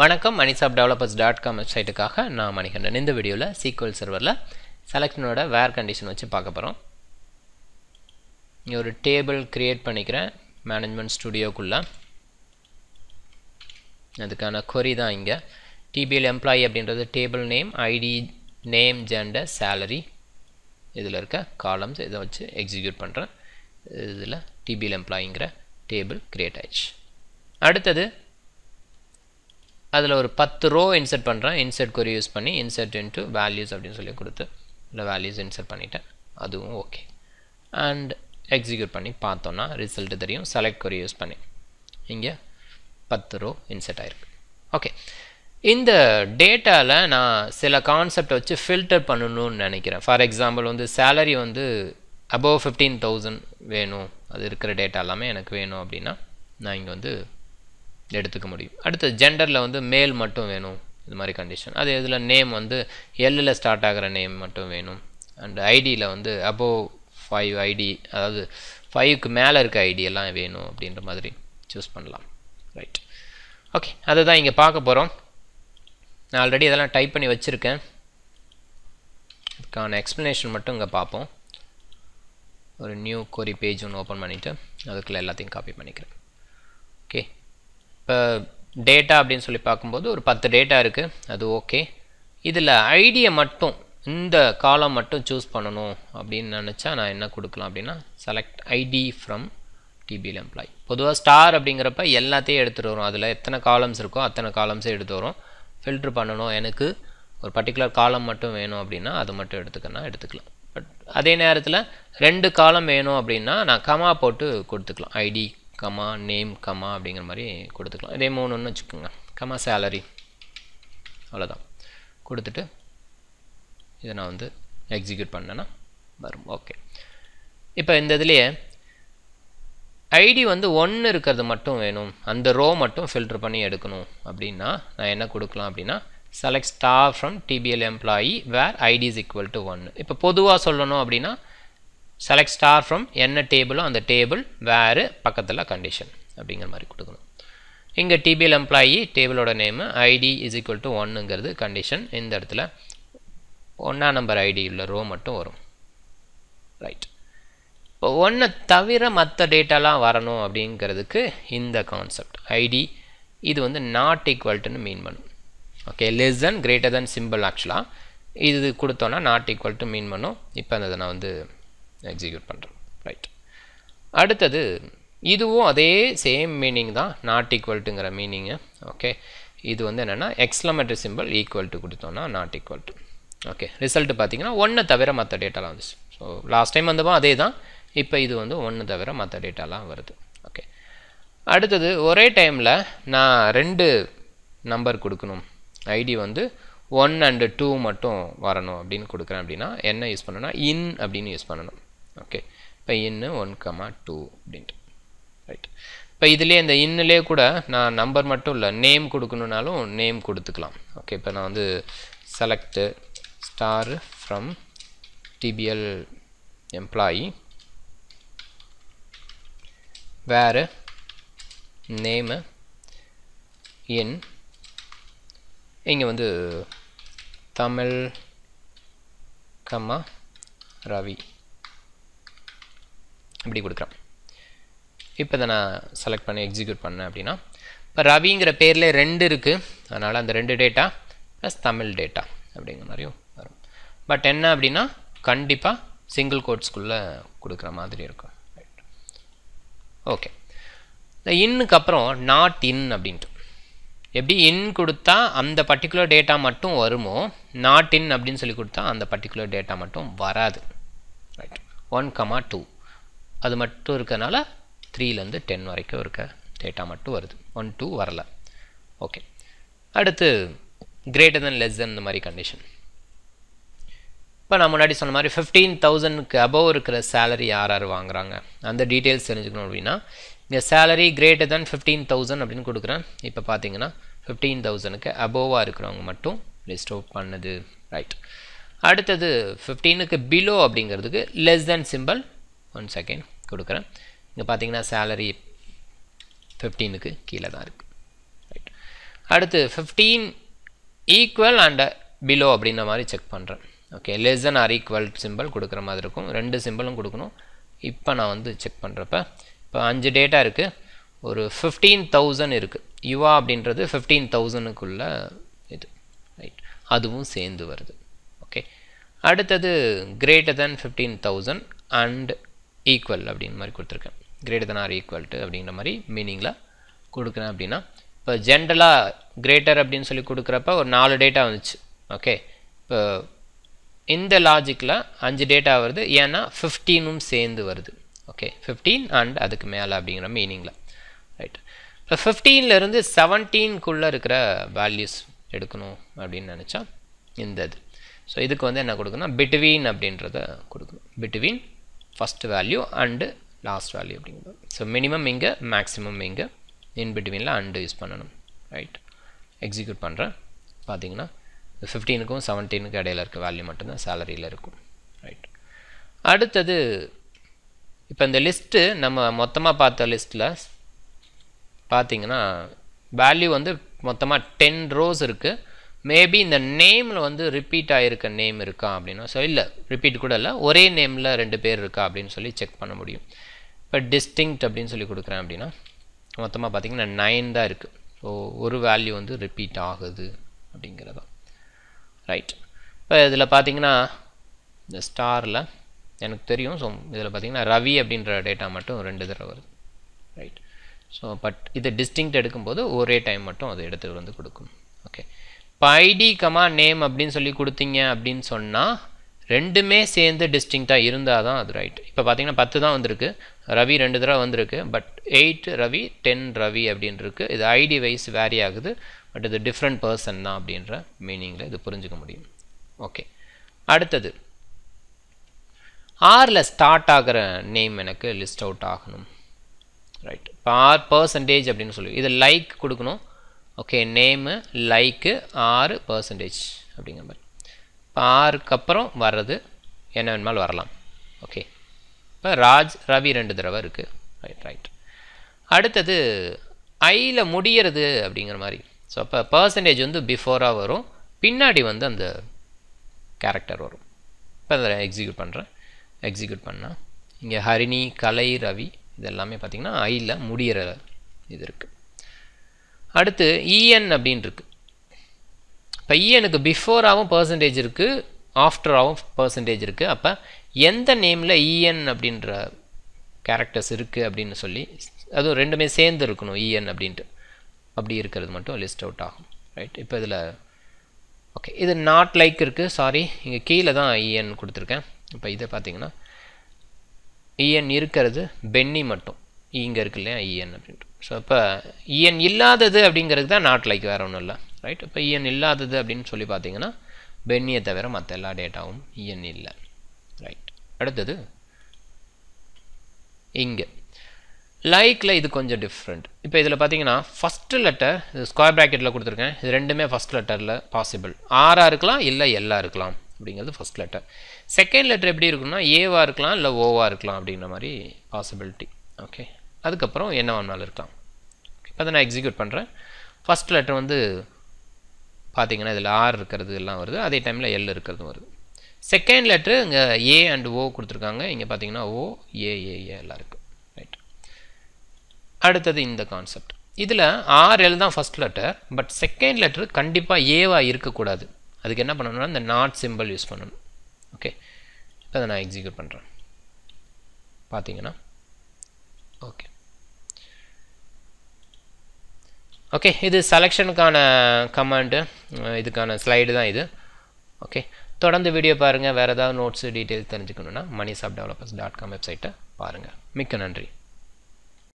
வணக்கம் மணிசாப் developers dot com வெப்சைட்டுக்காக நான் மணிகண்டன். இந்த வீடியோவில் சீக்வல் சர்வரில் செலக்ஷனோட வேர் கண்டிஷன் வச்சு பார்க்க போகிறோம் இங்கே ஒரு டேபிள் க்ரியேட் பண்ணிக்கிறேன் மேனேஜ்மெண்ட் ஸ்டுடியோக்குள்ளே அதுக்கான கொரி தான் இங்கே. டிபிஎல் எம்ப்ளாயி அப்படின்றது table name ID name gender salary இதில் இருக்க காலம்ஸ் இதை வச்சு எக்ஸிக்யூட் பண்ணுறேன் இதில் டிபிஎல் எம்ப்ளாயிங்கிற டேபிள் க்ரியேட் ஆயிடுச்சு. அடுத்தது அதில் ஒரு பத்து ரோ இன்சர்ட் பண்ணுறேன் இன்சர்ட் கொரி யூஸ் பண்ணி இன்சர்ட் இன்ட்டு வேல்யூஸ் அப்படின்னு சொல்லி கொடுத்து இல்லை வேல்யூஸ் இன்சர்ட் பண்ணிட்டேன். அதுவும் ஓகே அண்ட் எக்ஸிக்யூட் பண்ணி பார்த்தோன்னா ரிசல்ட்டு தெரியும். செலக்ட் கொரி யூஸ் பண்ணி இங்கே பத்து ரோ இன்சர்ட் ஆகிருக்கு ஓகே இந்த டேட்டாவில் நான் சில கான்செப்டை வச்சு ஃபில்டர் பண்ணணும்னு நினைக்கிறேன். ஃபார் எக்ஸாம்பிள் வந்து சேலரி வந்து அபவ் ஃபிஃப்டீன் தௌசண்ட் வேணும். அது இருக்கிற டேட்டா எல்லாமே எனக்கு வேணும் அப்படின்னா நான் இங்கே வந்து எடுத்துக்க முடியும். அடுத்து ஜெண்டரில் வந்து மேல் மட்டும் வேணும். இது மாதிரி கண்டிஷன் அது இதில் நேம் வந்து எல்லில் ஸ்டார்ட் ஆகிற நேம் மட்டும் வேணும். அண்ட் ஐடியில் வந்து அபோவ் ஃபைவ் ஐடி அதாவது ஃபைவ்க்கு மேலே இருக்க ஐடியெல்லாம் வேணும் அப்படின்ற மாதிரி சூஸ் பண்ணலாம். ரைட் ஓகே அதை தான் இங்கே பார்க்க போகிறோம் நான் ஆல்ரெடி இதெல்லாம் டைப் பண்ணி வச்சுருக்கேன். அதுக்கான எக்ஸ்ப்ளனேஷன் மட்டும் இங்கே பார்ப்போம். ஒரு நியூ கொரி பேஜ் ஒன்று ஓப்பன் பண்ணிவிட்டு அதுக்குள்ளே எல்லாத்தையும் காப்பி பண்ணிக்கிறேன். இப்போ டேட்டா அப்படின்னு சொல்லி பார்க்கும்போது ஒரு பத்து டேட்டா இருக்குது அது ஓகே இதில் ஐடியை மட்டும் இந்த காலம் மட்டும் சூஸ் பண்ணணும் அப்படின்னு நினச்சா நான் என்ன கொடுக்கலாம் அப்படின்னா செலக்ட் ஐடி ஃப்ரம் டிபியில் எம்ப்ளாய் பொதுவாக ஸ்டார் அப்படிங்கிறப்ப எல்லாத்தையும் எடுத்துகிட்டு வரும். அதில் எத்தனை காலம்ஸ் இருக்கோ அத்தனை காலம்ஸே எடுத்து வரும். ஃபில்ட்ரு பண்ணணும். எனக்கு ஒரு பர்டிகுலர் காலம் மட்டும் வேணும் அப்படின்னா அது மட்டும் எடுத்துக்கன்னா எடுத்துக்கலாம். பட் அதே நேரத்தில் ரெண்டு காலம் வேணும் அப்படின்னா நான் கமா போட்டு கொடுத்துக்கலாம். ஐடி கமா நேம் கமா அப்படிங்கிற மாதிரி கொடுத்துக்கலாம். இதே மூணு ஒன்று வச்சுக்கோங்க. கமா சேலரி அவ்வளோதான் கொடுத்துட்டு இதை நான் வந்து எக்ஸிக்யூட் பண்ணேன்னா வரும். ஓகே இப்போ இந்த இதுலேயே ஐடி வந்து ஒன்று இருக்கிறது மட்டும் வேணும். அந்த ரோ மட்டும் ஃபில்டர் பண்ணி எடுக்கணும். அப்படின்னா நான் என்ன கொடுக்கலாம் அப்படின்னா select star from TBL employee where ID is equal to ஒன்று இப்போ பொதுவாக சொல்லணும் அப்படின்னா செலக்ட் ஸ்டார் ஃப்ரம் என்ன டேபிளோ அந்த டேபிள் வேறு பக்கத்தில் கண்டிஷன் அப்படிங்கிற மாதிரி கொடுக்கணும். இங்கே TBL employee டேபிளோட name ID is equal to ஒன்னுங்கிறது condition இந்த இடத்துல ஒன்றா நம்பர் ஐடி உள்ள ரோ மட்டும் வரும். ரைட் இப்போ ஒன்றை தவிர மற்ற டேட்டாலாம் வரணும் அப்படிங்கிறதுக்கு இந்த கான்செப்ட் ஐடி இது வந்து நாட் ஈக்குவல்ட்டுன்னு மீன் பண்ணும். Okay less than greater than symbol ஆக்சுவலாக இது கொடுத்தோன்னா நாட் ஈக்குவல் டு மீன் பண்ணும். இப்போ அந்த நான் வந்து எக்ஸிக்யூட் பண்ணுறோம் ரைட் அடுத்தது இதுவும் அதே சேம் மீனிங் தான் நாட் ஈக்குவல்ட்டுங்கிற மீனிங்கு ஓகே இது வந்து என்னென்னா எக்ஸ்லமெட்ரி சிம்பிள் ஈக்குவல் டு கொடுத்தோன்னா not equal to okay result பார்த்தீங்கன்னா ஒன்று தவிர மற்ற டேட்டாலாம் வந்துச்சு. ஸோ லாஸ்ட் டைம் வந்தப்போ அதே தான். இப்போ இது வந்து ஒன்று தவிர மற்ற டேட்டாலாம் வருது. ஓகே அடுத்தது ஒரே டைமில் நான் ரெண்டு நம்பர் கொடுக்கணும். ஐடி வந்து ஒன் அண்டு டூ மட்டும் வரணும் அப்படின்னு கொடுக்குறேன் அப்படின்னா என்ன யூஸ் பண்ணணும்னா இன் அப்படின்னு யூஸ் பண்ணணும். ஓகே இப்போ இன்னு ஒன் கமா டூ அப்படின்ட்டு. ரைட் இப்போ இதுலேயே இந்த இன்னுலேயே கூட நான் நம்பர் மட்டும் இல்லை நேம் கொடுக்கணுன்னாலும் நேம் கொடுத்துக்கலாம். ஓகே இப்போ நான் வந்து select star from TBL employee where name in இங்கே வந்து தமிழ் கம்மா ரவி. இப்படி கொடுக்குறேன். இப்போ இதை நான் செலக்ட் பண்ணி எக்ஸிக்யூட் பண்ணேன் அப்படின்னா இப்போ ரவிங்கிற பேரில் ரெண்டு இருக்குது அதனால் அந்த ரெண்டு டேட்டா ப்ளஸ் தமிழ் டேட்டா அப்படிங்கிற மாதிரியும் வரும். பட் என்ன அப்படின்னா கண்டிப்பாக சிங்கிள் கோட்ஸ்குள்ளே கொடுக்குற மாதிரி இருக்கும். ரைட் ஓகே இந்த இன்னுக்கு அப்புறம் நாட் இன் அப்படின்ட்டு. எப்படி இன் கொடுத்தா அந்த பர்டிகுலர் டேட்டா மட்டும் வருமோ நாட் இன் அப்படின்னு சொல்லி கொடுத்தா அந்த பர்டிகுலர் டேட்டா மட்டும் வராது. ரைட் ஒன் கமா டூ அது மட்டும் இருக்கனால த்ரீலேருந்து டென் வரைக்கும் இருக்க டேட்டா மட்டும் வருது. ஒன் டூ வரல. ஓகே அடுத்து கிரேட்டர் தென் லெஸ் தென் இந்த மாதிரி கண்டிஷன் இப்போ நான் முன்னாடி சொன்ன மாதிரி ஃபிஃப்டீன் தௌசண்ட்க்கு அபவ் இருக்கிற சேலரி யார் யார் வாங்குறாங்க? அந்த டீட்டெயில்ஸ் தெரிஞ்சுக்கணும் அப்படின்னா இங்கே salary greater than fifteen thousand அப்படின்னு கொடுக்குறேன். இப்போ பார்த்தீங்கன்னா ஃபிஃப்டீன் தௌசண்ட்க்கு அபோவாக இருக்கிறவங்க மட்டும் லிஸ்ட் அவுட் பண்ணுது. ரைட் அடுத்தது ஃபிஃப்டீனுக்கு பிலோ அப்படிங்கிறதுக்கு less than symbol one second கொடுக்குறேன். இங்கே பார்த்தீங்கன்னா சேலரி ஃபிஃப்டீனுக்கு கீழே தான் இருக்குது ரைட் அடுத்து ஃபிஃப்டீன் ஈக்குவல் அண்ட் பிலோ அப்படின்ற மாதிரி செக் பண்ணுறேன் okay less than or equal symbol கொடுக்குற மாதிரி இருக்கும். ரெண்டு சிம்பிளும் கொடுக்கணும். இப்போ நான் வந்து செக் பண்ணுறப்ப இப்போ அஞ்சு டேட்டா இருக்குது ஒரு ஃபிஃப்டீன் தௌசண்ட் இருக்குது யுவா அப்படின்றது ஃபிஃப்டீன் தௌசண்ட்க்குள்ள இது. ரைட் அதுவும் சேர்ந்து வருது. ஓகே அடுத்தது greater than fifteen thousand and equal அப்படிங்கிற மாதிரி கொடுத்துருக்கேன். Greater than or equal to அப்படிங்கிற மாதிரி மீனிங்கில் கொடுக்குறேன் அப்படின்னா இப்போ ஜென்ரலாக கிரேட்டர் அப்படின்னு சொல்லி கொடுக்குறப்ப ஒரு நாலு டேட்டா வந்துச்சு. ஓகே இப்போ இந்த லாஜிக்கில் அஞ்சு டேட்டா வருது. ஏன்னா ஃபிஃப்டீனும் சேர்ந்து வருது. ஓகே ஃபிஃப்டீன் அண்ட் அதுக்கு மேலே அப்படிங்கிற மீனிங்கில் ரைட் இப்போ ஃபிஃப்டீன்லேருந்து செவன்டீன்குள்ளே இருக்கிற வேல்யூஸ் எடுக்கணும் அப்படின்னு நினச்சா இந்த இது. ஸோ இதுக்கு வந்து என்ன கொடுக்கணும் பிட்வீன் அப்படின்றத கொடுக்கணும். Between first value and last value அப்படிங்கிறது ஸோ மினிமம் இங்கே மேக்ஸிமம் இங்கே இன் பிட்வீனில் அண்டு யூஸ் பண்ணணும். ரைட் எக்ஸிக்யூட் பண்ணுறேன் பார்த்தீங்கன்னா ஃபிஃப்டீனுக்கும் செவன்டீனுக்கும் இடையில இருக்க வேல்யூ மட்டும்தான் சேலரியில் இருக்கும். ரைட் அடுத்தது இப்போ இந்த லிஸ்ட்டு நம்ம மொத்தமாக பார்த்த லிஸ்ட்டில் பார்த்தீங்கன்னா வேல்யூ வந்து மொத்தமாக டென் ரோஸ் இருக்குது மேபி இந்த நேமில் வந்து ரிப்பீட் ஆகிருக்க நேம் இருக்கா அப்படின்னா ஸோ இல்லை ரிப்பீட் கூட இல்லை ஒரே நேமில் ரெண்டு பேர் இருக்கா அப்படின்னு சொல்லி செக் பண்ண முடியும். இப்போ டிஸ்டிங்க்ட் அப்படின்னு சொல்லி கொடுக்குறேன் அப்படின்னா மொத்தமாக பார்த்தீங்கன்னா நைன் தான் இருக்குது ஸோ ஒரு வேல்யூ வந்து ரிப்பீட் ஆகுது அப்படிங்கிறதா. ரைட் இப்போ இதில் பார்த்தீங்கன்னா இந்த ஸ்டாரில் எனக்கு தெரியும். ஸோ இதில் பார்த்தீங்கன்னா ரவி அப்படின்ற டேட்டா மட்டும் ரெண்டு தடவை வருது. ரைட் ஸோ பட் இது டிஸ்டிங்க்ட் எடுக்கும்போது ஒரே டைம் மட்டும் அது எடுத்து வந்து கொடுக்கும். ஓகே இப்போ ஐடி கமா நேம் அப்படின்னு சொல்லி கொடுத்தீங்க அப்படின்னு சொன்னால் ரெண்டுமே சேர்ந்து டிஸ்டிங்க்டாக இருந்தால் தான் அது ரைட் இப்போ பார்த்தீங்கன்னா பத்து தான் வந்திருக்கு. ரவி ரெண்டு தடவை வந்திருக்கு. But eight Ravi ten Ravi அப்படின்ருக்கு. இது ஐடி வைஸ் வேரி ஆகுது. பட் இது டிஃப்ரெண்ட் பர்சன் தான் அப்படின்ற மீனிங்கில் இது புரிஞ்சுக்க முடியும். ஓகே அடுத்தது. ஆரில் ஸ்டார்ட் ஆகிற நேம் எனக்கு லிஸ்ட் அவுட் ஆகணும். ரைட் இப்போ ஆர் பர்சன்டேஜ் அப்படின்னு சொல்லி இது லைக் கொடுக்கணும். ஓகே நேமு லைக்கு ஆறு பர்சன்டேஜ் அப்படிங்கிற மாதிரி. இப்போ ஆறுக்கு அப்புறம் வர்றது என்ன வேணுமாலும் வரலாம். ஓகே இப்போ ராஜ் ரவி ரெண்டு தடவை இருக்குது ரைட் ரைட் அடுத்தது ஐயில் முடியறது அப்படிங்கிற மாதிரி. ஸோ அப்போ பர்சன்டேஜ் வந்து பிஃபோராக வரும். பின்னாடி வந்து அந்த கேரக்டர் வரும். இப்போ அதை எக்ஸிக்யூட் பண்ணுறேன் எக்ஸிக்யூட் பண்ணால் இங்கே ஹரிணி கலை ரவி இதெல்லாமே பார்த்திங்கன்னா ஐயில் முடிகிற இது இருக்குது அடுத்து இஎன் அப்படின்னு இப்போ இஎனுக்கு பிஃபோராகவும் பர்சன்டேஜ் இருக்குது ஆஃப்டராகவும் பர்சன்டேஜ் இருக்குது அப்போ எந்த நேமில் இஎன் அப்படின்ற கேரக்டர்ஸ் இருக்குது அப்படின்னு சொல்லி அதுவும் ரெண்டுமே சேர்ந்து இருக்கணும் இஎன் அப்படின்ட்டு. அப்படி இருக்கிறது மட்டும் லிஸ்ட் அவுட் ஆகும் ரைட் இப்போ இதில் ஓகே இது நாட் லைக் இருக்குது சாரி இங்கே கீழே தான் இஎன் கொடுத்துருக்கேன். இப்போ இதை பார்த்தீங்கன்னா இஎன் இருக்கிறது பென்னி மட்டும். இங்கே இருக்கு இல்லையா இஎன் அப்படின்ட்டு. ஸோ இப்போ இஎன் இல்லாதது அப்படிங்கிறது தான் நாட் லைக் வேறு ஒன்றும் இல்லை. ரைட் இப்போ இஎன் இல்லாதது அப்படின்னு சொல்லி பார்த்தீங்கன்னா பென்னியை தவிர மற்ற எல்லா டேட்டாவும் இஎன் இல்லை. ரைட் அடுத்தது இங்கே. லைக்கில் இது கொஞ்சம் டிஃப்ரெண்ட் இப்போ இதில் பார்த்தீங்கன்னா ஃபஸ்ட்டு லெட்டர் இது ஸ்கொயர் ப்ராக்கெட்டில் கொடுத்துருக்கேன். இது ரெண்டுமே ஃபஸ்ட் லெட்டரில் பாசிபிள் ஆராக இருக்கலாம் இல்லை எல்லாம் இருக்கலாம் அப்படிங்கிறது ஃபஸ்ட் லெட்டர் செகண்ட் லெட்டர் எப்படி இருக்குன்னா ஏவாக இருக்கலாம் இல்லை ஓவாக இருக்கலாம் அப்படிங்கிற மாதிரி பாசிபிலிட்டி ஓகே அதுக்கப்புறம் என்ன வேணாலும் இருக்கலாம். இப்போ அதை நான் எக்ஸிக்யூட் பண்ணுறேன் ஃபஸ்ட் லெட்டர் வந்து பார்த்திங்கன்னா இதில் ஆர் இருக்கிறது எல்லாம் வருது. அதே டைமில் எல் இருக்கிறதும் வருது. செகண்ட் லெட்ரு இங்கே ஏ அண்ட் ஓ கொடுத்துருக்காங்க. இங்கே பார்த்தீங்கன்னா ஓ ஏ ஏ எல்லாம் இருக்குது ரைட் அடுத்தது இந்த கான்செப்ட் இதில் ஆர் எல் தான் first letter but second letter கண்டிப்பாக ஏவாக இருக்கக்கூடாது. அதுக்கு என்ன பண்ணணும்னா இந்த நாட் சிம்பிள் யூஸ் பண்ணணும். ஓகே இப்போ அதை நான் எக்ஸிக்யூட் பண்ணுறேன் பார்த்தீங்கன்னா ஓகே ஓகே இது செலெக்ஷனுக்கான கமாண்டு இதுக்கான ஸ்லைடு தான் இது. ஓகே தொடர்ந்து வீடியோ பாருங்கள் வேறு ஏதாவது நோட்ஸு டீட்டெயில்ஸ் தெரிஞ்சுக்கணுன்னா மணி சாப் டெவலப்பர்ஸ் டாட் காம் வெப்சைட்டை பாருங்கள் மிக்க நன்றி.